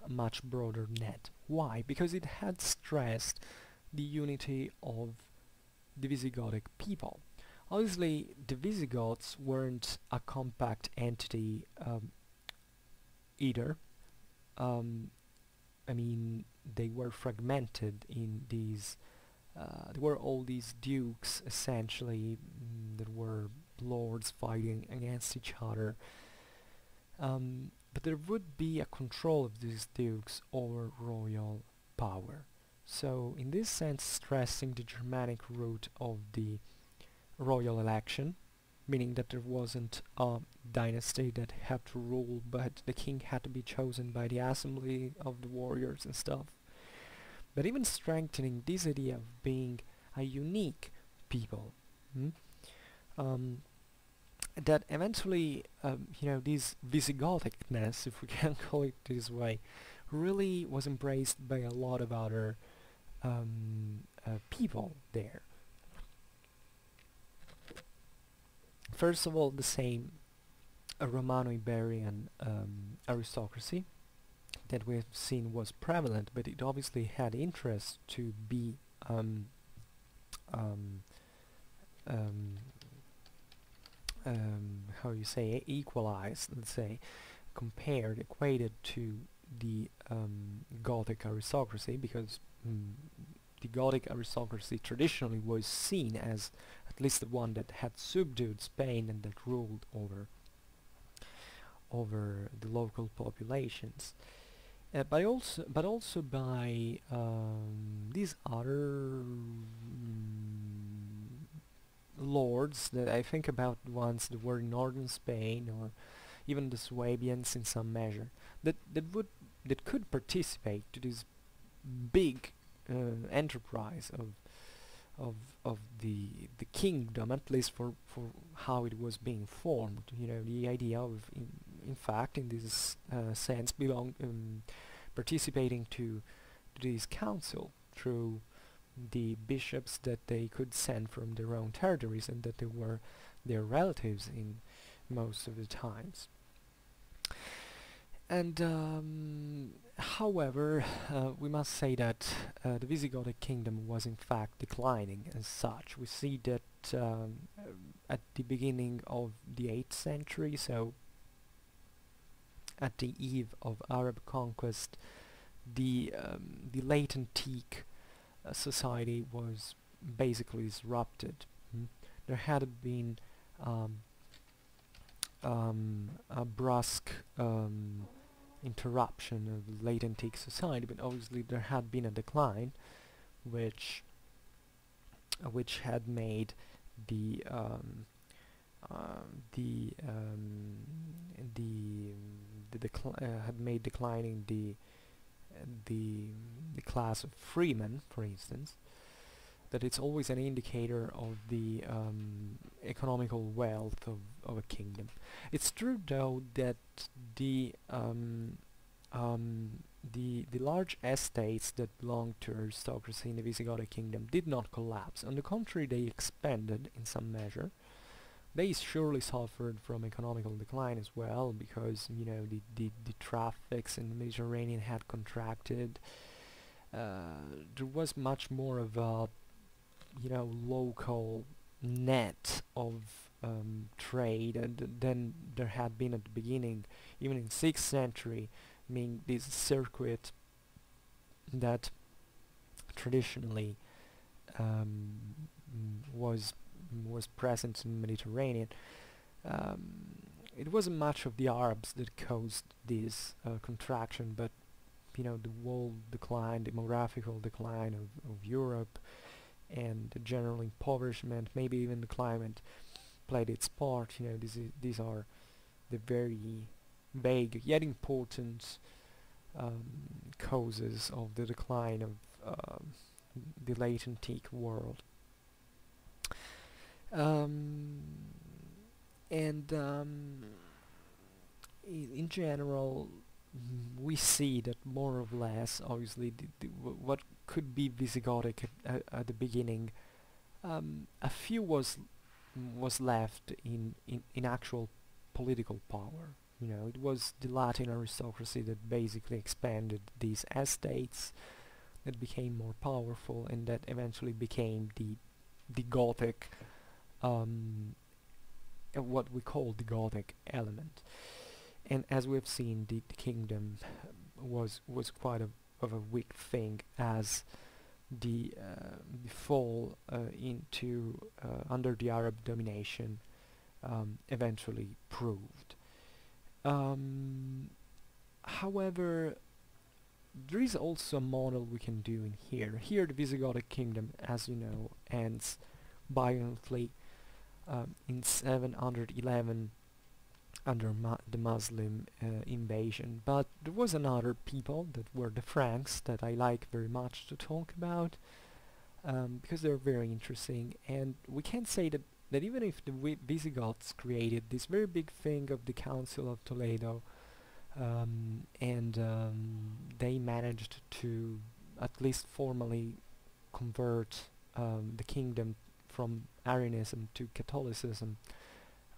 a much broader net. Why? Because it had stressed the unity of the Visigothic people Obviously, the Visigoths weren't a compact entity um, either. Um, I mean, they were fragmented in these. Uh, there were all these dukes essentially mm, that were lords fighting against each other. Um, but there would be a control of these dukes over royal power. So, in this sense, stressing the Germanic root of the royal election, meaning that there wasn't a dynasty that had to rule, but the king had to be chosen by the assembly of the warriors and stuff. But even strengthening this idea of being a unique people, hmm? um, that eventually, um, you know, this Visigothicness, if we can call it this way, really was embraced by a lot of other um, uh, people there. First of all, the same Romano-Iberian um, aristocracy that we've seen was prevalent, but it obviously had interest to be um, um, um, um how you say equalized, let's say, compared, equated to the um, Gothic aristocracy, because mm, the Gothic aristocracy traditionally was seen as at least the one that had subdued Spain and that ruled over over the local populations. Uh, but also, but also by um, these other mm, lords that I think about ones that were in northern Spain or even the Swabians in some measure that that would that could participate to this big uh, enterprise of of of the the kingdom at least for for how it was being formed. You know the idea of in, in fact in this uh, sense belong um, participating to, to this council through the bishops that they could send from their own territories and that they were their relatives in most of the times. And um, however, uh, we must say that uh, the Visigothic kingdom was in fact declining as such. We see that um, at the beginning of the 8th century, so at the eve of Arab conquest, the um, the late antique uh, society was basically disrupted. Mm. There had been um, um, a brusque um, interruption of late antique society, but obviously there had been a decline, which which had made the um, uh, the um, the the uh, had made declining the the the class of freemen, for instance, that it's always an indicator of the um, economical wealth of, of a kingdom. It's true though that the um, um, the the large estates that belonged to aristocracy in the Visigothic kingdom did not collapse. On the contrary, they expanded in some measure. They surely suffered from economical decline as well because you know the the, the traffics in the Mediterranean had contracted. Uh, there was much more of a you know local net of um, trade and than there had been at the beginning, even in sixth century. I mean this circuit that traditionally um, was was present in the Mediterranean. Um, it wasn't much of the Arabs that caused this uh, contraction, but you know the world decline, demographical decline of, of Europe, and the general impoverishment, maybe even the climate played its part. You know, these these are the very vague yet important um, causes of the decline of uh, the late antique world. Um, and um, in general, we see that more or less, obviously, what could be Visigothic at, at the beginning, um, a few was was left in, in, in actual political power. You know, it was the Latin aristocracy that basically expanded these estates, that became more powerful, and that eventually became the the Gothic, um, what we call the Gothic element. And as we've seen, the, the kingdom was was quite a of a weak thing as the, uh, the fall uh, into uh, under the Arab domination um, eventually proved. Um, however, there is also a model we can do in here. Here the Visigothic kingdom, as you know, ends violently um, in 711 under the Muslim uh, invasion. But there was another people that were the Franks that I like very much to talk about um, because they're very interesting. And we can say that that even if the Visigoths created this very big thing of the Council of Toledo, um, and um, they managed to at least formally convert um, the kingdom from Arianism to Catholicism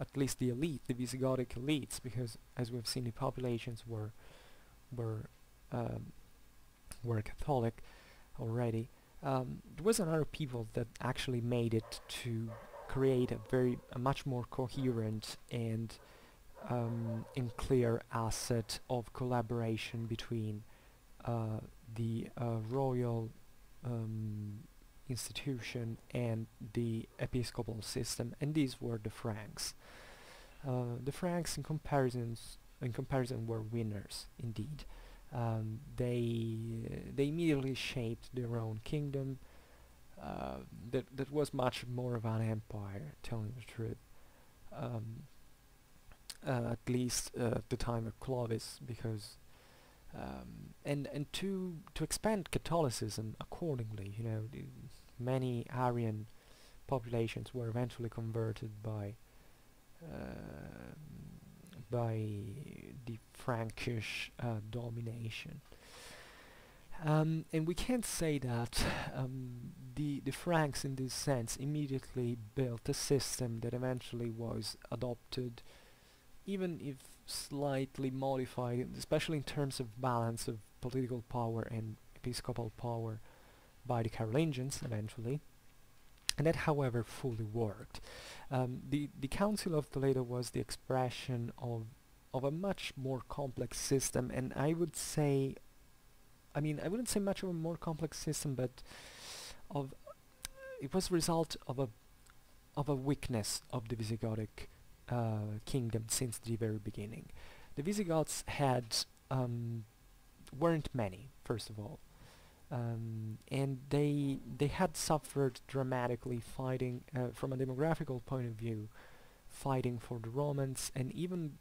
at least the elite, the Visigothic elites, because as we've seen, the populations were were um, were Catholic already. Um, there was another people that actually made it to create a very a much more coherent and um, and clear asset of collaboration between uh, the uh, royal um, institution and the episcopal system, and these were the Franks. Uh, the Franks, in comparisons, in comparison, were winners indeed. Um, they they immediately shaped their own kingdom. Uh, that that was much more of an empire, telling the truth. Um, uh, at least uh, at the time of Clovis, because um, and and to to expand Catholicism accordingly, you know, many Arian populations were eventually converted by uh, by the Frankish uh, domination. Um, and we can't say that um, the the Franks, in this sense, immediately built a system that eventually was adopted, even if slightly modified, especially in terms of balance of political power and episcopal power by the Carolingians eventually. And that, however, fully worked. Um, the, the Council of Toledo was the expression of, of a much more complex system and I would say I mean I wouldn't say much of a more complex system but of it was a result of a of a weakness of the Visigothic uh, kingdom since the very beginning. The Visigoths had um, weren't many first of all um, and they they had suffered dramatically fighting uh, from a demographical point of view fighting for the Romans and even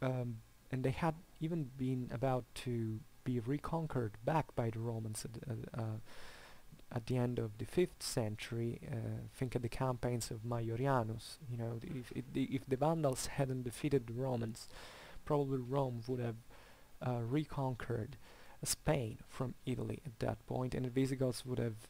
um, and they had even been about to be reconquered back by the Romans at, uh, uh, at the end of the 5th century. Uh, think of the campaigns of Maiorianus you know if, the, if the Vandals hadn't defeated the Romans probably Rome would have uh, reconquered Spain from Italy at that point and the Visigoths would have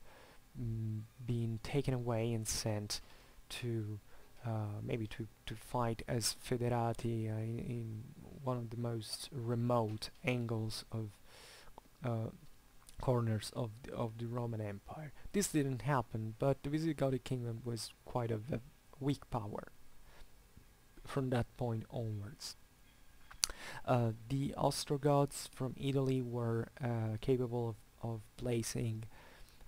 mm, been taken away and sent to uh, maybe to, to fight as federati uh, in, in, one of the most remote angles of uh, corners of the, of the Roman Empire. This didn't happen, but the Visigothic kingdom was quite a, a weak power from that point onwards. Uh, the Ostrogoths from Italy were uh, capable of, of placing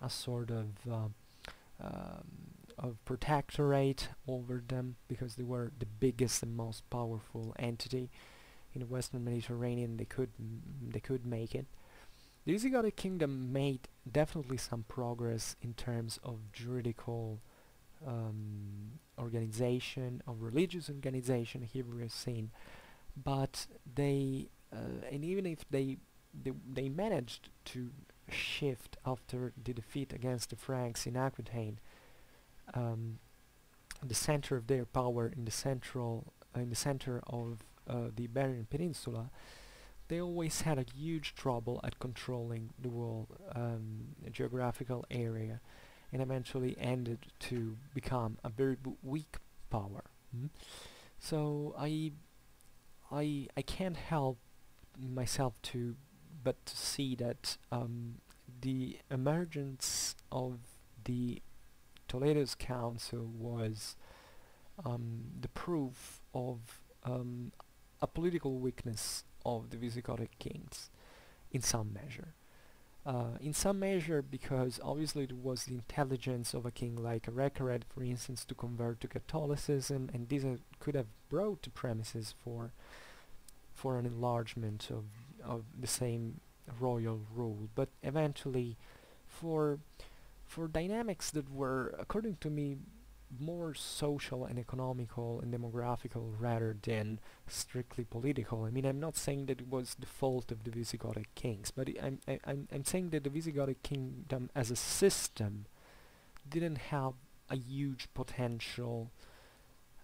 a sort of uh, um, of protectorate over them because they were the biggest and most powerful entity in the Western Mediterranean. They could they could make it. The Visigothic kingdom made definitely some progress in terms of juridical um, organization, of religious organization. Here we are seeing but they uh, and even if they, they they managed to shift after the defeat against the Franks in Aquitaine um, the center of their power in the central uh, in the center of uh, the Iberian Peninsula they always had a huge trouble at controlling the whole um, geographical area and eventually ended to become a very weak power mm? so I I I can't help myself to but to see that um, the emergence of the Toledo's Council was um, the proof of um, a political weakness of the Visigothic kings in some measure. Uh, in some measure because obviously it was the intelligence of a king like Reccared for instance to convert to Catholicism and this uh, could have brought the premises for for an enlargement of, of the same royal rule but eventually for for dynamics that were according to me more social and economical and demographical rather than strictly political. I mean, I'm not saying that it was the fault of the Visigothic kings, but I'm, I'm, I'm saying that the Visigothic kingdom as a system didn't have a huge potential,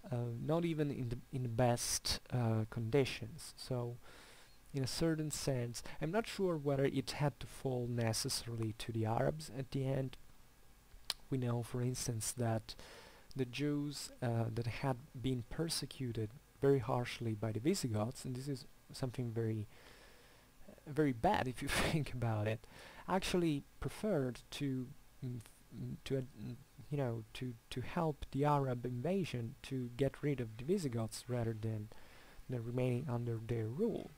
uh, not even in the in the best uh, conditions. So, in a certain sense, I'm not sure whether it had to fall necessarily to the Arabs at the end. We know, for instance, that the Jews uh, that had been persecuted very harshly by the Visigoths, and this is something very uh, very bad if you think about it, actually preferred to mm, to uh, you know to to help the Arab invasion to get rid of the Visigoths rather than remaining under their rule.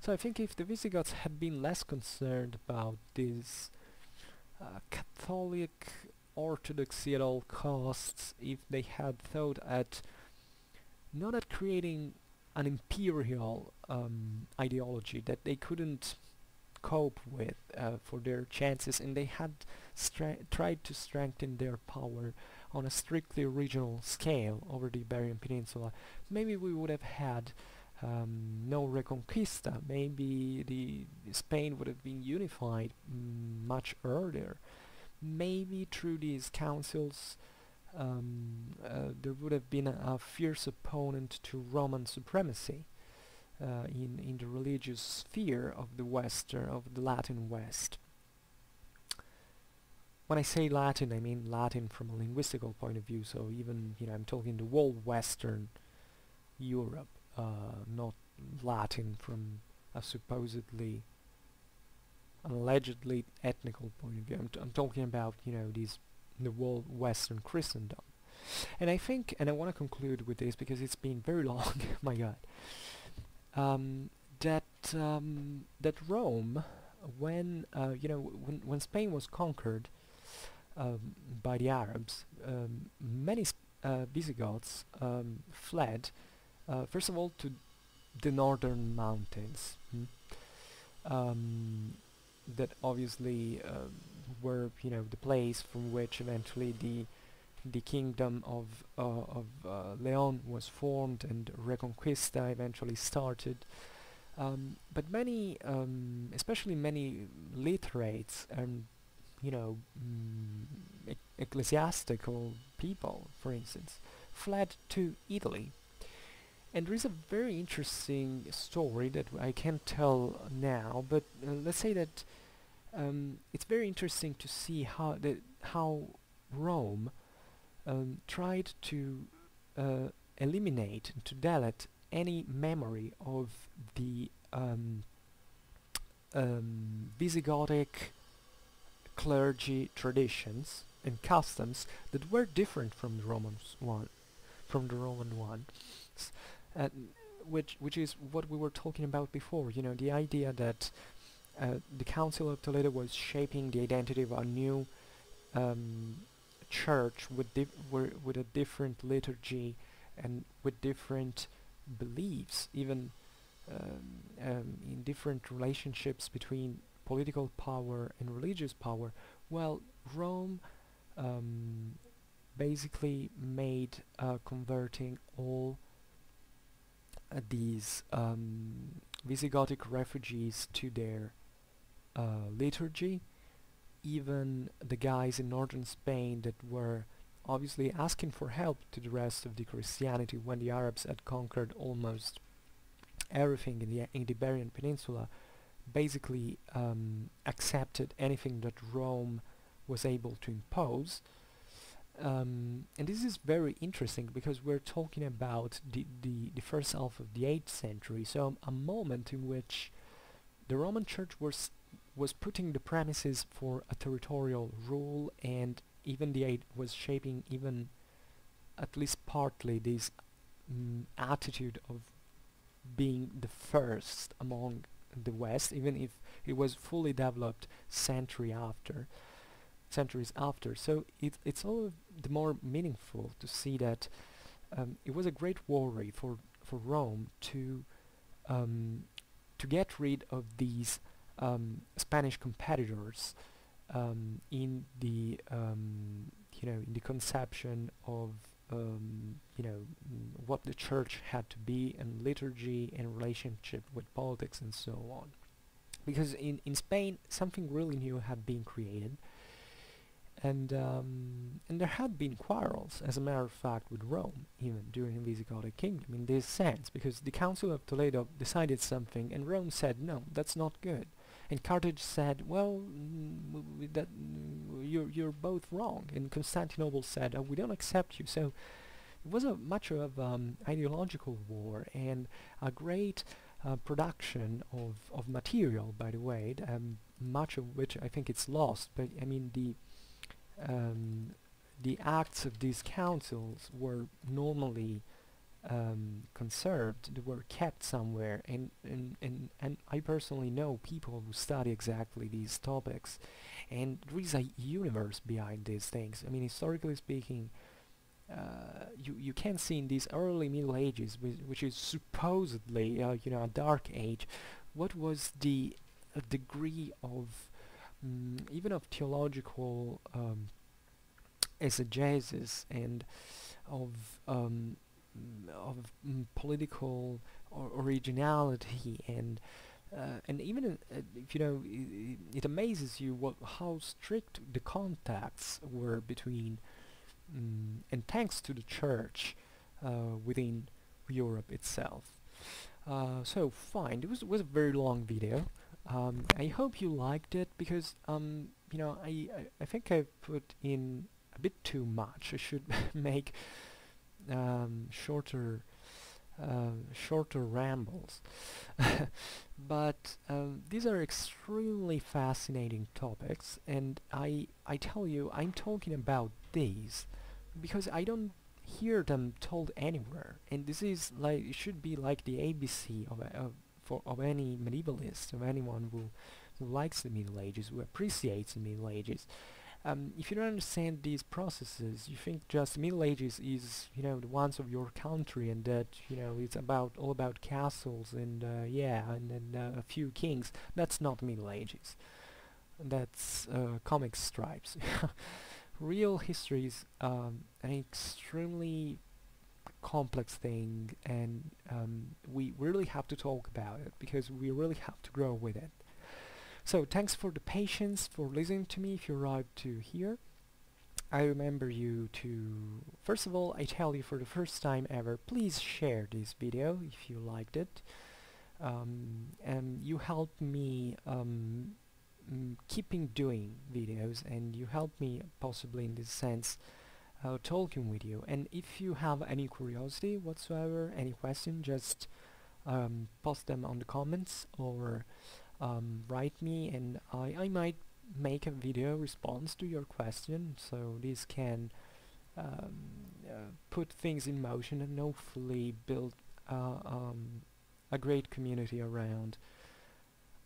So I think if the Visigoths had been less concerned about this uh, Catholic orthodoxy at all costs if they had thought at not at creating an imperial um, ideology that they couldn't cope with uh, for their chances and they had tried to strengthen their power on a strictly regional scale over the Iberian Peninsula. Maybe we would have had um, no Reconquista. Maybe the Spain would have been unified mm, much earlier. Maybe through these councils um, uh, there would have been a, a, fierce opponent to Roman supremacy uh, in in the religious sphere of the Western of the Latin West. When I say Latin, I mean Latin from a linguistical point of view. So even you know I'm talking the whole Western Europe, uh, not Latin from a supposedly allegedly ethnical point of view. I'm, t I'm talking about, you know, these the whole Western Christendom. And I think, and I want to conclude with this because it's been very long, my god. Um, that um, that Rome, when uh, you know when when Spain was conquered um, by the Arabs, um, many uh, Visigoths um, fled uh, first of all to the northern mountains. hmm, um, that obviously were you know the place from which eventually the the kingdom of uh, of uh, Leon was formed and Reconquista eventually started. Um, but many, um, especially many literates and you know mm, ec- ecclesiastical people, for instance, fled to Italy. And there is a very interesting story that I can't tell now, but uh, let's say that um, it's very interesting to see how the how Rome um, tried to uh, eliminate to delete any memory of the um, um, Visigothic clergy traditions and customs that were different from the Romans one, from the Roman ones, uh, which which is what we were talking about before. You know, the idea that uh, the Council of Toledo was shaping the identity of a new um, church with with a different liturgy and with different beliefs, even um, um, in different relationships between political power and religious power. Well, Rome um, basically made uh, converting all uh, these um, Visigothic refugees to their uh, liturgy. Even the guys in northern Spain that were obviously asking for help to the rest of the Christianity when the Arabs had conquered almost everything in the in the Iberian Peninsula, basically um, accepted anything that Rome was able to impose. Um, and this is very interesting because we're talking about the, the, the first half of the 8th century, so a moment in which the Roman Church was was putting the premises for a territorial rule and even the aid was shaping even at least partly this mm, attitude of being the first among the West, even if it was fully developed century after, centuries after. So it, it's all the more meaningful to see that um, it was a great worry for for Rome to um, to get rid of these um, Spanish competitors um, in the um, you know in the conception of um, you know what the church had to be and liturgy and relationship with politics and so on. Because in, in Spain something really new had been created. And um, and there had been quarrels as a matter of fact with Rome even during the Visigothic kingdom in this sense because the Council of Toledo decided something and Rome said no that's not good and Carthage said, "Well, mm, that mm, you're you're both wrong." And Constantinople said, oh, "We don't accept you." So it was a much of um, ideological war and a great uh, production of of material, by the way, um, much of which I think it's lost. But I mean the um, the acts of these councils were normally um, conserved, they were kept somewhere, and, and, and, and I personally know people who study exactly these topics, and there is a universe behind these things. I mean, historically speaking, uh, you you can see in these early Middle Ages, whi- which is supposedly uh, you know a dark age, what was the uh, degree of mm, even of theological um, exegesis and of um, of mm, political or originality and uh, and even uh, uh, if you know i- i- it amazes you what how strict the contacts were between mm, and thanks to the church uh, within Europe itself. Uh, so fine, it was was a very long video. Um, I hope you liked it because um, you know I, I I think I put in a bit too much. I should make um, shorter uh, shorter rambles. but um, these are extremely fascinating topics, and I I tell you I'm talking about these because I don't hear them told anywhere and this is like it should be like the ABC of, of for of any medievalist of anyone who who likes the Middle Ages who appreciates the Middle Ages um, if you don't understand these processes you think just Middle Ages is you know the ones of your country and that you know it's about all about castles and uh, yeah and, and uh, a few kings. That's not Middle Ages. That's uh, comic stripes. Real history is um, an extremely complex thing and um, we really have to talk about it because we really have to grow with it. So thanks for the patience for listening to me if you arrived to here. I remember you to, first of all, I tell you for the first time ever, please share this video if you liked it. Um, and you helped me um, mm, keeping doing videos and you help me possibly in this sense uh, talking with you and if you have any curiosity whatsoever any question just um, post them on the comments or um, write me and I, I might make a video response to your question so this can um, uh, put things in motion and hopefully build uh, um, a great community around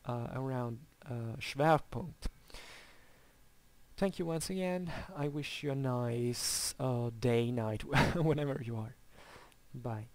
uh, around uh, Schwerpunkt. Thank you once again. I wish you a nice uh, day, night, whenever you are. Bye.